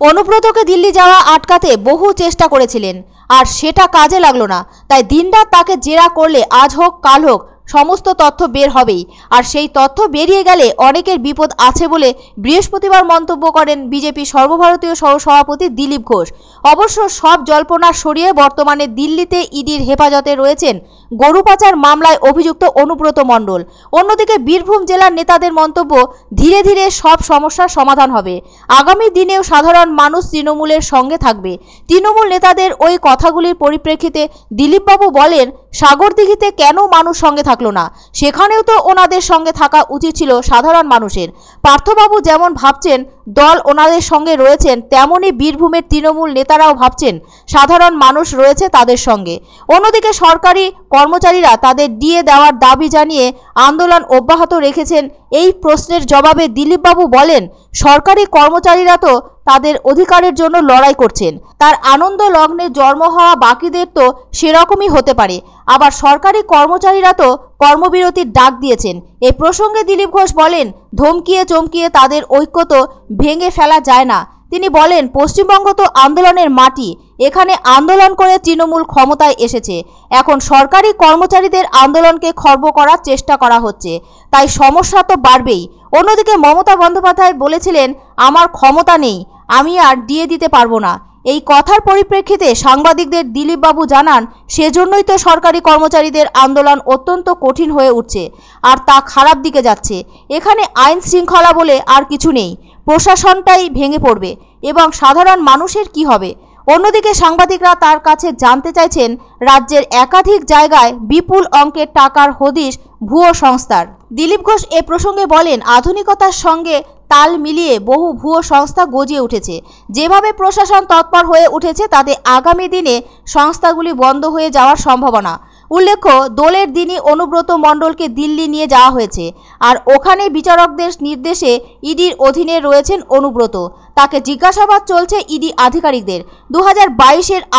অনুব্রতকে দিল্লি যাওয়া আটকাতে বহু চেষ্টা করেছিলেন, আর সেটা কাজে লাগল না, তাই দিনরাত তাকে জেরা করলে আজ হোক, কাল হোক সমস্ত তথ্য বের হবেই। আর সেই তথ্য বেরিয়ে গেলে অনেকের বিপদ আছে বলে বৃহস্পতিবার মন্তব্য করেন বিজেপি সর্বভারতীয় সহ সভাপতি দিলীপ ঘোষ। অবশ্য সব জল্পনা সরিয়ে বর্তমানে দিল্লিতে ইডির হেফাজতে রয়েছেন গরু পাচার মামলায় অভিযুক্ত অনুব্রত মণ্ডল। অন্যদিকে বীরভূম জেলার নেতাদের মন্তব্য, ধীরে ধীরে সব সমস্যার সমাধান হবে। আগামী দিনেও সাধারণ মানুষ তৃণমূলের সঙ্গে থাকবে। তৃণমূল নেতাদের ওই কথাগুলির পরিপ্রেক্ষিতে দিলীপবাবু বলেন সাগরদিঘিতে কেন মানুষ সঙ্গে থাকল না? সেখানেও তো ওনাদের সঙ্গে থাকা উচিত ছিল সাধারণ মানুষের। পার্থবাবু যেমন ভাবছেন, দল ওনাদের সঙ্গে রয়েছেন তেমনই বীরভূমের তৃণমূল নেতারাও ভাবছেন, সাধারণ মানুষ রয়েছে তাদের সঙ্গে। অন্যদিকে সরকারি কর্মচারীরা তাদের দিয়ে দেওয়ার দাবি জানিয়ে আন্দোলন অব্যাহত রেখেছেন এই প্রশ্নের জবাবে দিলীপবাবু বলেন, সরকারি কর্মচারীরা তো তাদের অধিকারের জন্য লড়াই করছেন। তার আনন্দ লগ্নে জন্ম হওয়া বাকিদের তো সেরকমই হতে পারে। আবার সরকারি কর্মচারীরা তো কর্মবিরতির ডাক দিয়েছেন। এ প্রসঙ্গে দিলীপ ঘোষ বলেন, ধমকিয়ে চমকিয়ে তাদের ঐক্য তো ভেঙে ফেলা যায় না। তিনি বলেন, পশ্চিমবঙ্গ তো আন্দোলনের মাটি, এখানে আন্দোলন করে তৃণমূল ক্ষমতায় এসেছে। এখন সরকারি কর্মচারীদের আন্দোলনকে খর্ব করার চেষ্টা করা হচ্ছে, তাই সমস্যা তো বাড়বেই। অন্যদিকে মমতা বন্দ্যোপাধ্যায় বলেছিলেন, আমার ক্ষমতা নেই, আমি আর দিয়ে দিতে পারব না। এই কথার পরিপ্রেক্ষিতে সাংবাদিকদের দিলীপবাবু জানান, সেজন্যই তো সরকারি কর্মচারীদের আন্দোলন অত্যন্ত কঠিন হয়ে উঠছে, আর তা খারাপ দিকে যাচ্ছে। এখানে আইন শৃঙ্খলা বলে আর কিছু নেই। প্রশাসনটাই ভেঙে পড়বে এবং সাধারণ মানুষের কি হবে? অন্যদিকে সাংবাদিকরা তার কাছে জানতে চাইছেন, রাজ্যের একাধিক জায়গায় বিপুল অঙ্কের টাকার হদিশ ভুয়ো সংস্থার। দিলীপ ঘোষ এ প্রসঙ্গে বলেন, আধুনিকতার সঙ্গে তাল মিলিয়ে বহু ভুয়ো সংস্থা গজিয়ে উঠেছে। যেভাবে প্রশাসন তৎপর হয়ে উঠেছে, তাতে আগামী দিনে সংস্থাগুলি বন্ধ হয়ে যাওয়ার সম্ভাবনা। উল্লেখ্য, দোলের দিনই অনুব্রত মণ্ডলকে দিল্লি নিয়ে যাওয়া হয়েছে। আর ওখানে বিচারকদের নির্দেশে ইডির অধীনে রয়েছেন অনুব্রত। তাকে জিজ্ঞাসাবাদ চলছে ইডি আধিকারিকদের। দু হাজার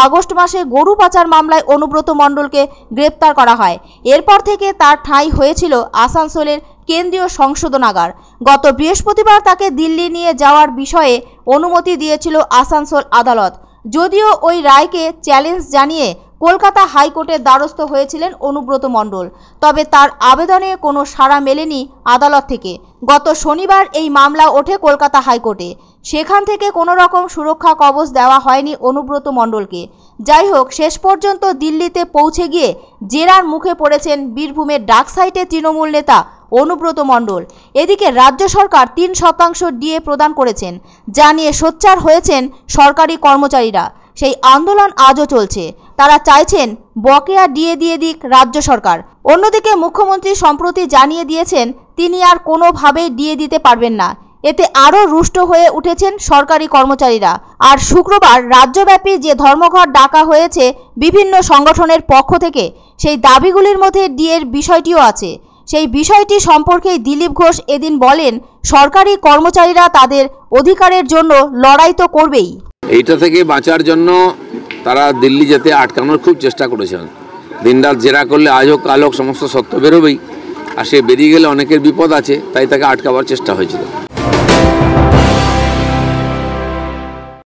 আগস্ট মাসে গরু পাচার মামলায় অনুব্রত মণ্ডলকে গ্রেপ্তার করা হয়। এরপর থেকে তার ঠাঁই হয়েছিল আসানসোলের কেন্দ্রীয় সংশোধনাগার। গত বৃহস্পতিবার তাকে দিল্লি নিয়ে যাওয়ার বিষয়ে অনুমতি দিয়েছিল আসানসোল আদালত। যদিও ওই রায়কে চ্যালেঞ্জ জানিয়ে কলকাতা হাইকোর্টের দ্বারস্থ হয়েছিলেন অনুব্রত মণ্ডল। তবে তার আবেদনে কোনো সাড়া মেলেনি আদালত থেকে। গত শনিবার এই মামলা ওঠে কলকাতা হাইকোর্টে। সেখান থেকে কোনো রকম সুরক্ষা কবচ দেওয়া হয়নি অনুব্রত মণ্ডলকে। যাই হোক, শেষ পর্যন্ত দিল্লিতে পৌঁছে গিয়ে জেরার মুখে পড়েছেন বীরভূমের ডাক সাইটে তৃণমূল নেতা অনুব্রত মণ্ডল। এদিকে রাজ্য সরকার তিন শতাংশ ডিএ প্রদান করেছেন, যা নিয়ে সোচ্চার হয়েছেন সরকারি কর্মচারীরা। সেই আন্দোলন আজও চলছে। তারা চাইছেন বকেয়া ডিএ দিয়ে দিক রাজ্য সরকার। অন্যদিকে মুখ্যমন্ত্রী সম্প্রতি জানিয়ে দিয়েছেন, তিনি আর কোনোভাবেই ডিএ দিতে পারবেন না। এতে আরও রুষ্ট হয়ে উঠেছেন সরকারি কর্মচারীরা। আর শুক্রবার রাজ্যব্যাপী যে ধর্মঘট ডাকা হয়েছে বিভিন্ন সংগঠনের পক্ষ থেকে, সেই দাবিগুলির মধ্যে ডিএর বিষয়টিও আছে। সেই বিষয়টি সম্পর্কেই দিলীপ ঘোষ এদিন বলেন, সরকারি কর্মচারীরা তাদের অধিকারের জন্য লড়াই তো করবেই। এইটা থেকে বাঁচার জন্য তারা দিল্লি যেতে আটকানোর খুব চেষ্টা করেছেন। দিনরাত জেরা করলে আজ হোক সমস্ত সত্য বেরোবেই। আর সে বেরিয়ে গেলে অনেকের বিপদ আছে, তাই তাকে আটকাবার চেষ্টা হয়েছিল।